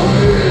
Amém.